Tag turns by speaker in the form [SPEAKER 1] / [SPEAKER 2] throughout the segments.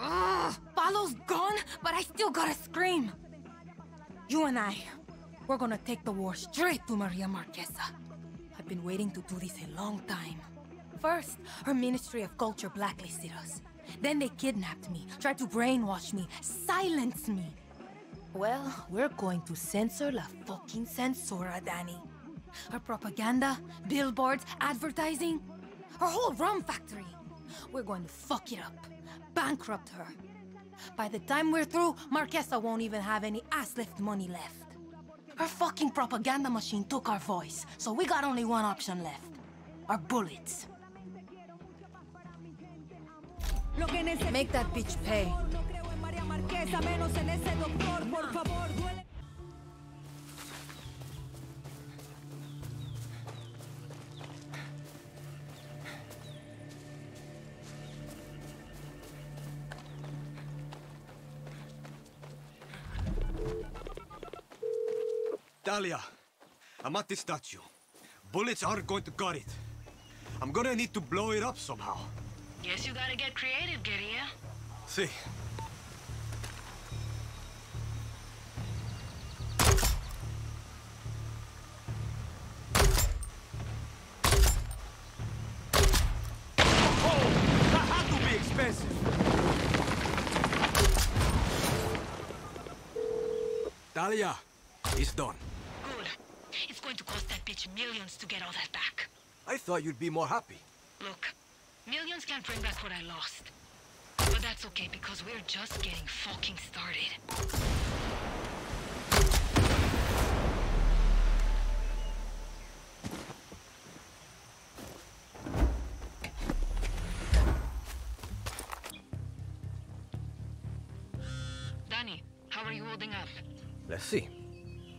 [SPEAKER 1] Ugh, Paolo's gone, but I still gotta scream. You and I, we're gonna take the war straight to Maria Marquesa. I've been waiting to do this a long time. First, her Ministry of Culture blacklisted us. Then they kidnapped me, tried to brainwash me, silence me. Well, we're going to censor la fucking censora, Danny. Her propaganda, billboards, advertising, her whole rum factory. We're going to fuck it up, bankrupt her. By the time we're through, Marquesa won't even have any ass lift money left. Her fucking propaganda machine took our voice, so we got only one option left. Our bullets. Make that bitch pay.
[SPEAKER 2] Talia, I'm at the statue. Bullets aren't going to cut it. I'm gonna need to blow it up somehow.
[SPEAKER 3] Guess you gotta get creative, Guerrilla.
[SPEAKER 2] See. Oh, that had to be expensive. Talia, it's done.
[SPEAKER 3] Going to cost that bitch millions to get all that back.
[SPEAKER 2] I thought you'd be more happy.
[SPEAKER 3] Look, millions can't bring back what I lost. But that's okay because we're just getting fucking started. Danny, how are you holding up?
[SPEAKER 2] Let's see.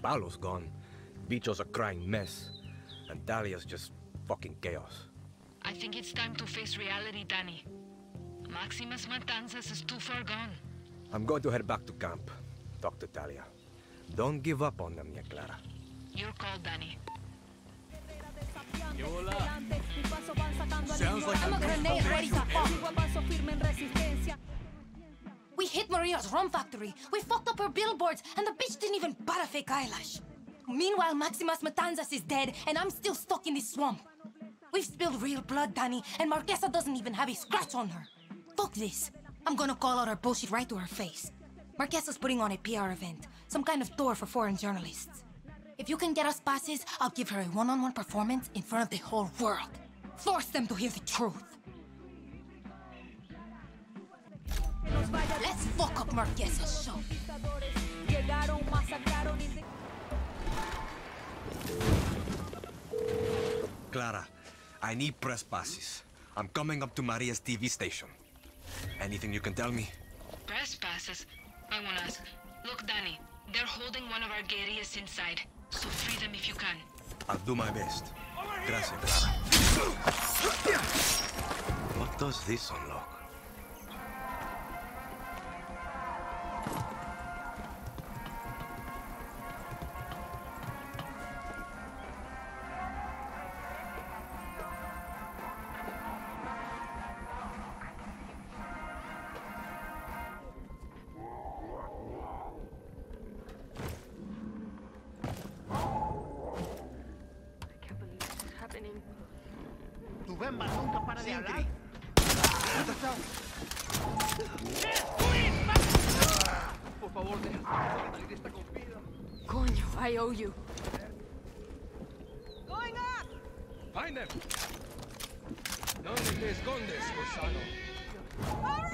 [SPEAKER 2] Paolo's gone. Bicho's a crying mess. And Talia's just fucking chaos.
[SPEAKER 3] I think it's time to face reality, Danny. Máximas Matanzas is too far gone.
[SPEAKER 2] I'm going to head back to camp. Talk to Talia. Don't give up on them, yet, Clara.
[SPEAKER 3] Your call, Danny.
[SPEAKER 2] Sounds like
[SPEAKER 1] I'm a grenade ready to pop. We hit Maria's rum factory. We fucked up her billboards, and the bitch didn't even bat a fake eyelash. Meanwhile, Máximas Matanzas is dead, and I'm still stuck in this swamp. We've spilled real blood, Danny, and Marquesa doesn't even have a scratch on her. Fuck this. I'm gonna call out her bullshit right to her face. Marquesa's putting on a PR event, some kind of tour for foreign journalists. If you can get us passes, I'll give her a one-on-one performance in front of the whole world. Force them to hear the truth. Let's fuck up Marquesa's show.
[SPEAKER 2] Clara, I need press passes. I'm coming up to Maria's TV station. Anything you can tell me?
[SPEAKER 3] Press passes. I wanna ask. Look, Danny, they're holding one of our guerrillas inside. So free them if you can.
[SPEAKER 2] I'll do my best. Gracias, Clara. What does this unlock?
[SPEAKER 4] Tu Bemba nunca para de hablar. Por favor, deja salir de esta con vida.
[SPEAKER 3] Coño, I owe you.
[SPEAKER 2] Find them! ¿Dónde te escondes, gusano?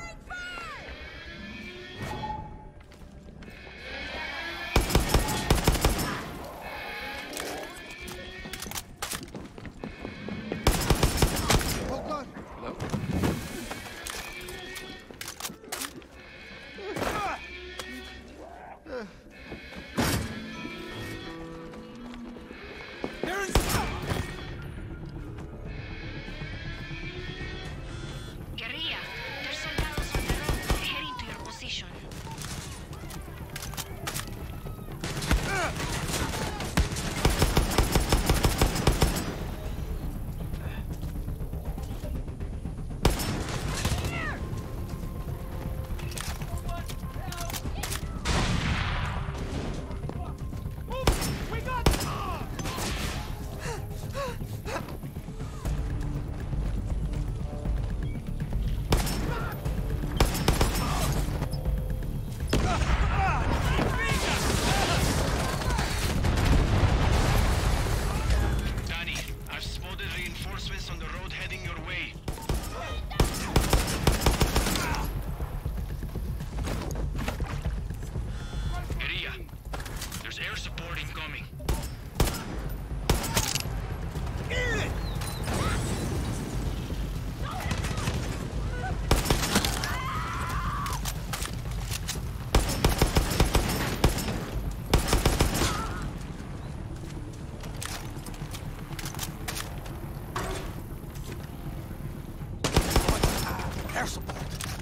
[SPEAKER 2] Air support!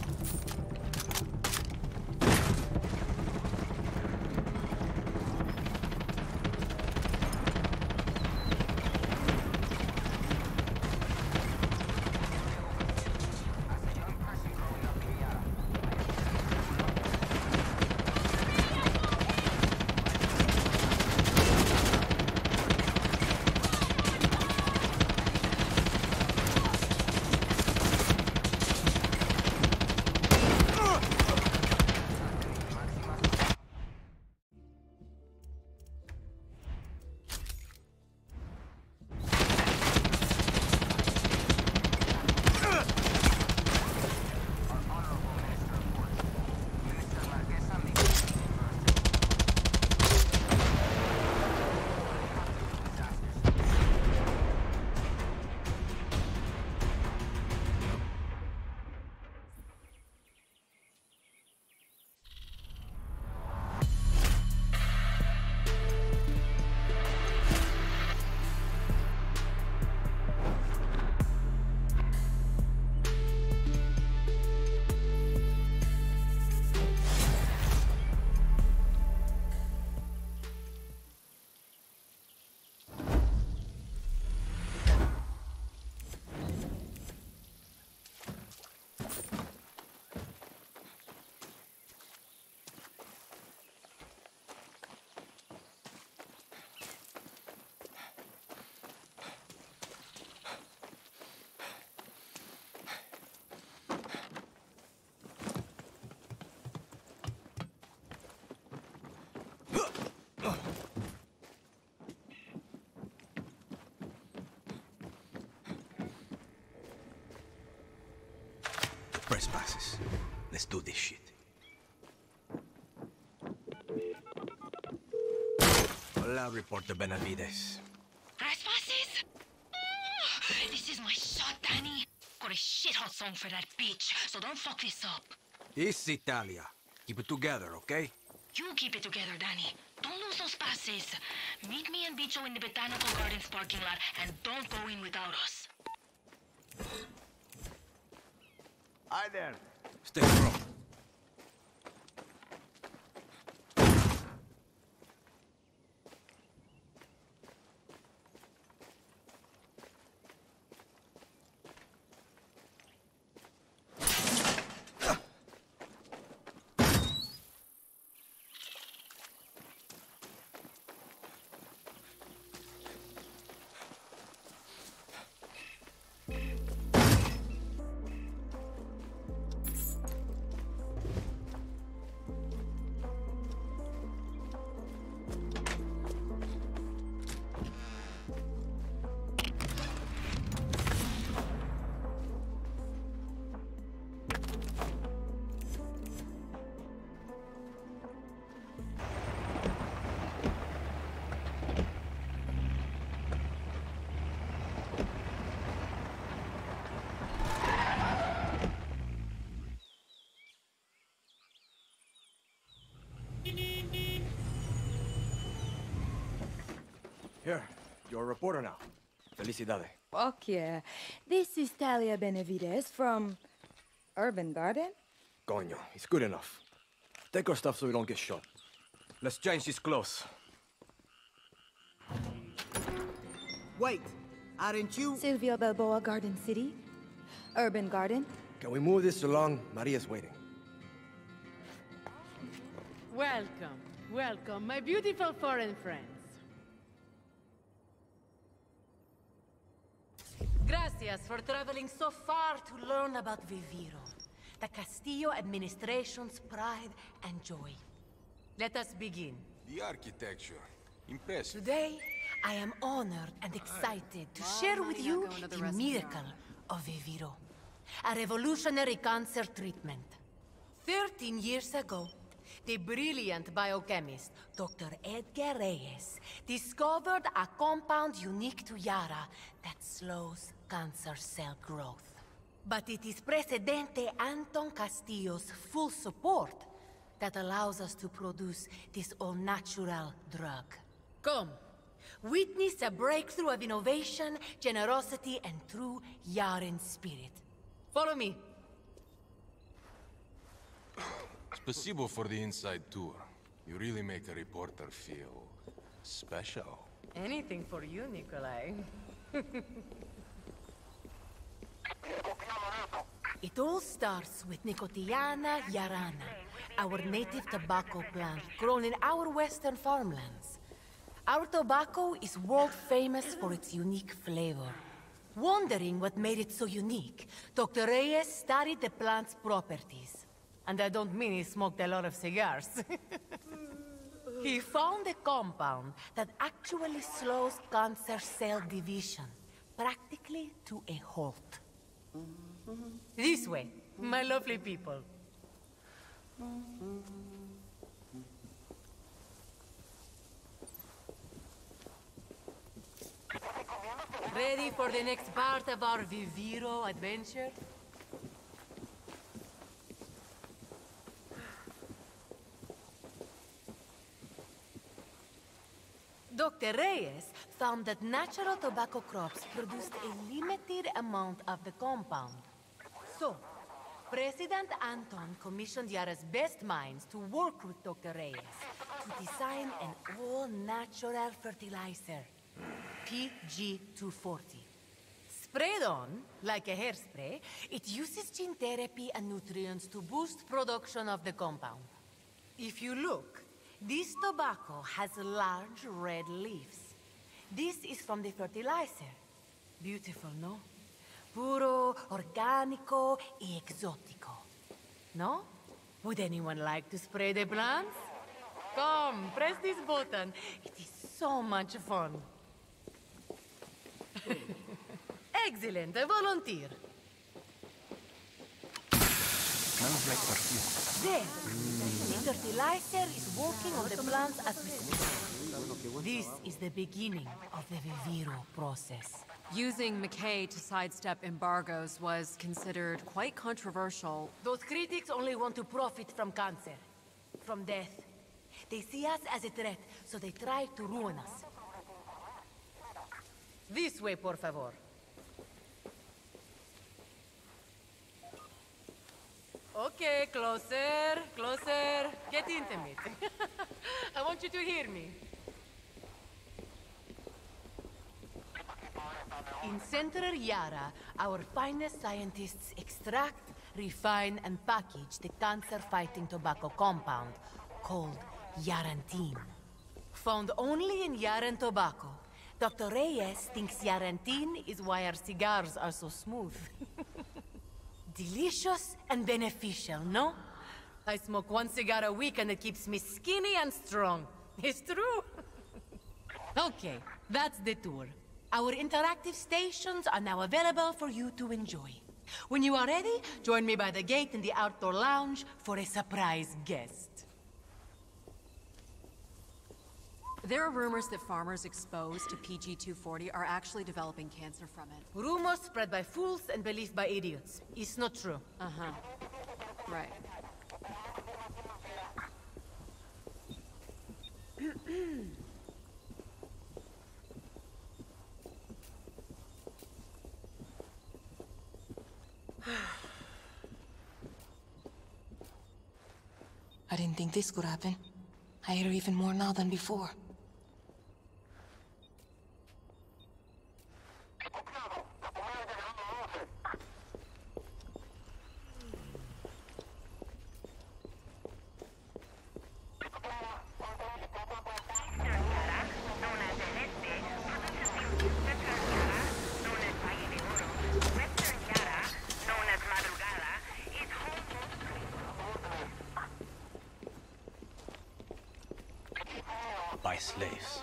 [SPEAKER 2] Press passes. Let's do this shit. Hola, Reporter Benavides.
[SPEAKER 3] Trespasses? Oh, this is my shot, Danny. Got a shit hot song for that bitch, so don't fuck this up.
[SPEAKER 2] It's Italia. Keep it together, okay?
[SPEAKER 3] You keep it together, Danny. Don't lose those passes. Meet me and Bicho in the Botanical Gardens parking lot, and don't go in without us.
[SPEAKER 4] Hi there.
[SPEAKER 2] Stay strong.
[SPEAKER 5] You're a reporter now. Felicidade.
[SPEAKER 6] Fuck yeah. This is Talia Benavides from Urban Garden.
[SPEAKER 5] Coño, it's good enough. Take our stuff so we don't get shot. Let's change these clothes.
[SPEAKER 7] Wait, aren't you?
[SPEAKER 6] Silvio Balboa Garden City. Urban Garden.
[SPEAKER 5] Can we move this along? Maria's waiting.
[SPEAKER 8] Welcome, welcome, my beautiful foreign friends. Gracias for traveling so far to learn about Viviro, the Castillo administration's pride and joy. Let us begin.
[SPEAKER 9] The architecture. Impressive.
[SPEAKER 8] Today, I am honored and excited to share with you the miracle of Viviro, a revolutionary cancer treatment. Thirteen years ago, the brilliant biochemist Dr. Edgar Reyes discovered a compound unique to Yara that slows cancer cell growth. But it is Presidente Anton Castillo's full support that allows us to produce this all-natural drug. Come, witness a breakthrough of innovation, generosity, and true Yaran spirit. Follow me.
[SPEAKER 9] Spasibo for the inside tour. You really make a reporter feel special.
[SPEAKER 8] Anything for you, Nikolai. it all starts with Nicotiana yarana, our native tobacco plant grown in our western farmlands. Our tobacco is world famous for its unique flavor. Wondering what made it so unique, Dr. Reyes studied the plant's properties. And I don't mean he smoked a lot of cigars. he found a compound that actually slows cancer cell division, practically to a halt. This way, my lovely people. Ready for the next part of our Viviro adventure? Dr. Reyes found that natural tobacco crops produced a limited amount of the compound. So, President Anton commissioned Yara's best minds to work with Dr. Reyes to design an all-natural fertilizer, PG-240. Sprayed on, like a hairspray, it uses gene therapy and nutrients to boost production of the compound. If you look, this tobacco has large red leaves. This is from the fertilizer. Beautiful, no? Puro, organico y exótico. No? Would anyone like to spray the plants? Come, press this button. It is so much fun. Excellent, volunteer.
[SPEAKER 2] Smells like perfume.
[SPEAKER 8] There. Mr. fertilizer is working on the plants as we speak. This is the beginning of the Viviro process.
[SPEAKER 10] Using McKay to sidestep embargoes was considered quite controversial.
[SPEAKER 8] Those critics only want to profit from cancer, from death. They see us as a threat, so they try to ruin us. This way, por favor. Okay, closer, closer. Get intimate. I want you to hear me. In Central Yara, our finest scientists extract, refine, and package the cancer-fighting tobacco compound called Yarantine. Found only in Yaran tobacco, Dr. Reyes thinks Yarantine is why our cigars are so smooth. Delicious and beneficial, no? I smoke one cigar a week and it keeps me skinny and strong. It's true. okay, that's the tour. Our interactive stations are now available for you to enjoy. When you are ready, join me by the gate in the outdoor lounge for a surprise guest.
[SPEAKER 10] There are rumors that farmers exposed to PG-240 are actually developing cancer from it.
[SPEAKER 8] Rumors spread by fools and believed by idiots. It's not true.
[SPEAKER 10] Uh-huh. Right.
[SPEAKER 1] I didn't think this could happen. I hate her even more now than before.
[SPEAKER 2] Slaves.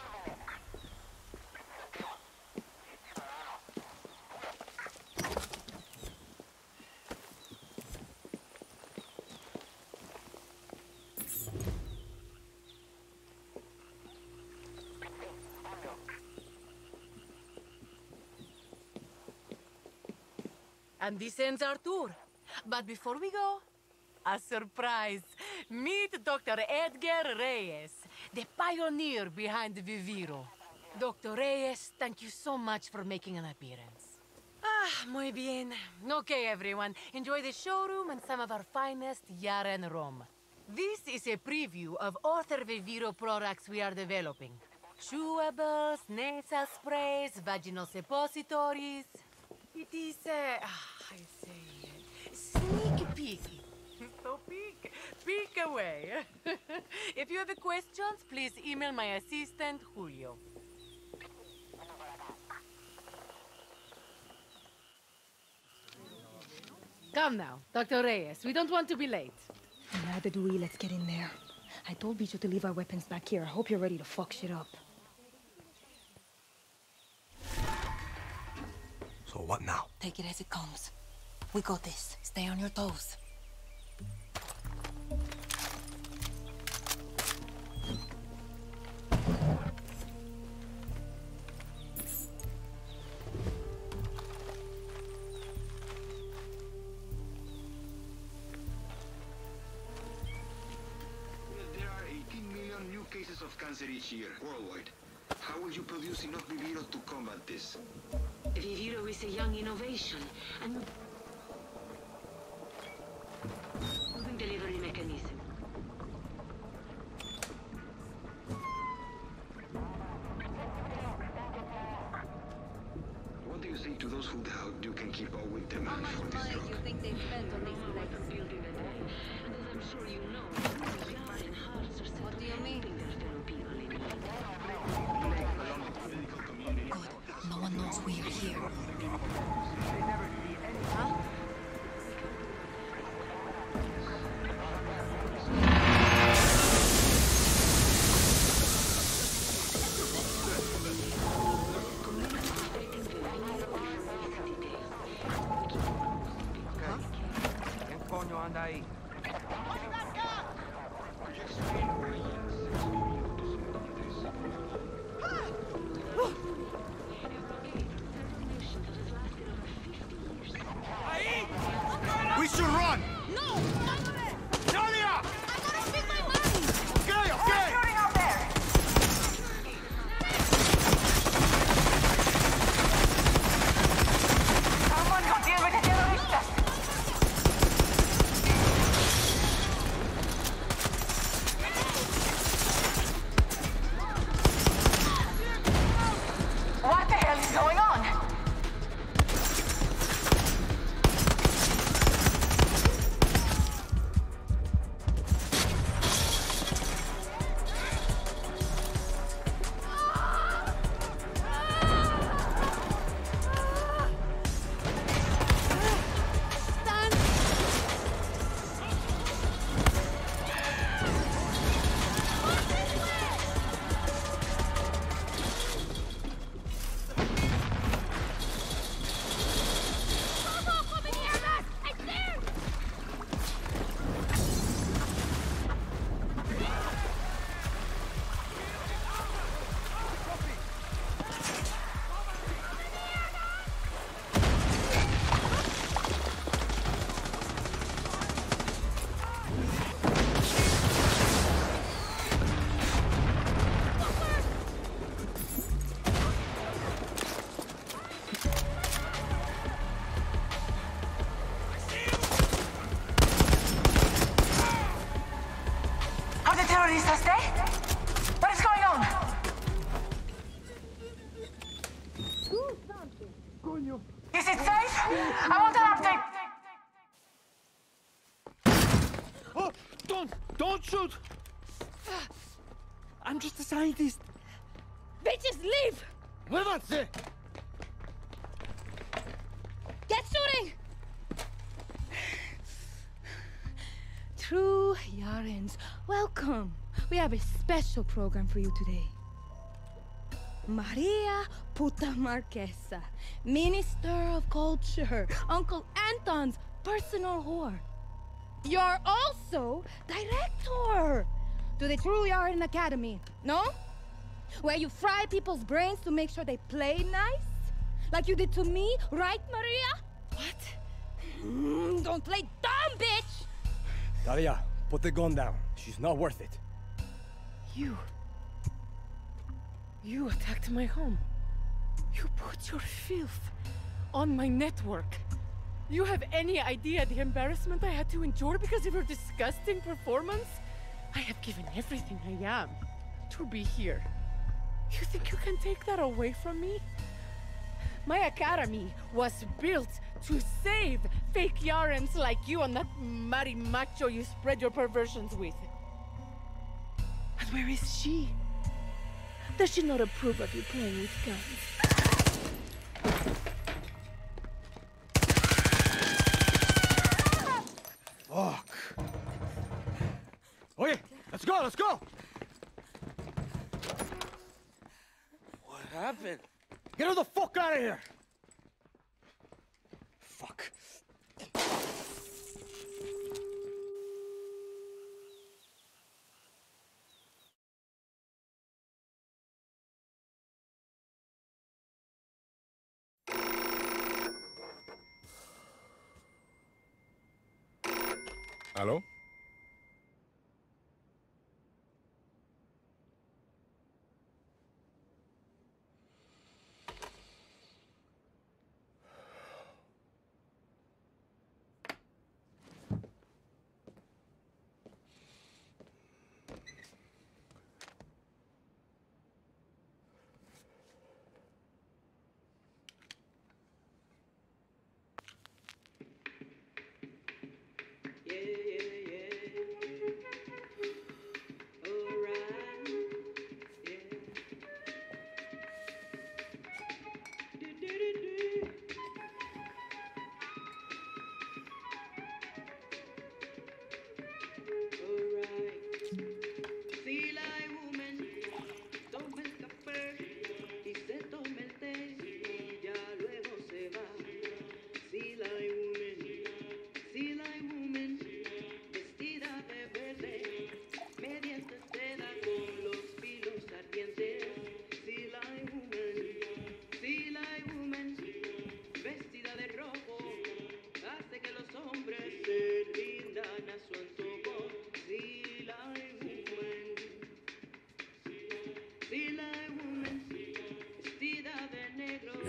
[SPEAKER 8] And this ends our tour. But before we go, a surprise. Meet Dr. Edgar Reyes, the pioneer behind Viviro. Dr. Reyes, thank you so much for making an appearance. Ah, muy bien. Okay, everyone. Enjoy the showroom and some of our finest Yaran rum. This is a preview of Arthur Viviro products we are developing. Chewables, nasal sprays, vaginal suppositories. It is, uh, I say, sneak peek. So peek, peek away. if you have questions, please email my assistant, Julio. Come now, Dr. Reyes. We don't want to be late.
[SPEAKER 1] Neither do we. Let's get in there. I told Bicho to leave our weapons back here. I hope you're ready to fuck shit up.
[SPEAKER 11] So what now?
[SPEAKER 12] Take it as it comes. We got this. Stay on your toes.
[SPEAKER 13] Cases of cancer each year worldwide. How will you produce enough Viviro to combat this?
[SPEAKER 6] Viviro is a young innovation, and proven delivery mechanism.
[SPEAKER 13] What do you say to those who doubt you can keep up with demand for this drug?
[SPEAKER 1] think they spent on these places?
[SPEAKER 6] Building a day. And as I'm sure you know, blood and hearts are set
[SPEAKER 1] What do you mean?
[SPEAKER 4] ¿Quién
[SPEAKER 1] leave!
[SPEAKER 4] Muévanse!
[SPEAKER 1] Get shooting! True Yarans, welcome. We have a special program for you today. Maria Puta Marquesa, Minister of Culture, Uncle Anton's personal whore. You're also director to the True Yaran Academy, no? Where you fry people's brains to make sure they play nice? Like you did to me, right, Maria? What? Mm, don't play dumb, bitch!
[SPEAKER 2] Talia, put the gun down. She's not worth it.
[SPEAKER 8] You. You attacked my home. You put your filth on my network. You have any idea the embarrassment I had to endure because of your disgusting performance? I have given everything I am to be here. You think you can take that away from me? My academy was built to save fake Yarans like you and that marimacho you spread your perversions with. And where is she? Does she not approve of you playing with guns?
[SPEAKER 2] Fuck. Okay, let's go, let's go! What happened? Get her the fuck out of here! Fuck.
[SPEAKER 9] ¿Aló?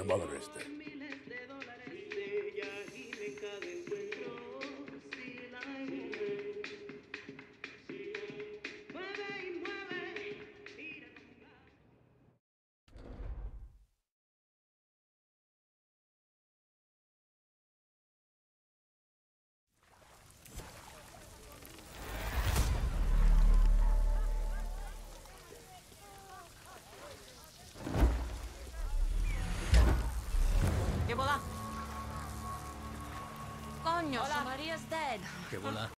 [SPEAKER 14] Ya va la
[SPEAKER 9] resta.
[SPEAKER 3] Coño, su Maria's dead.
[SPEAKER 15] ¿Qué bola?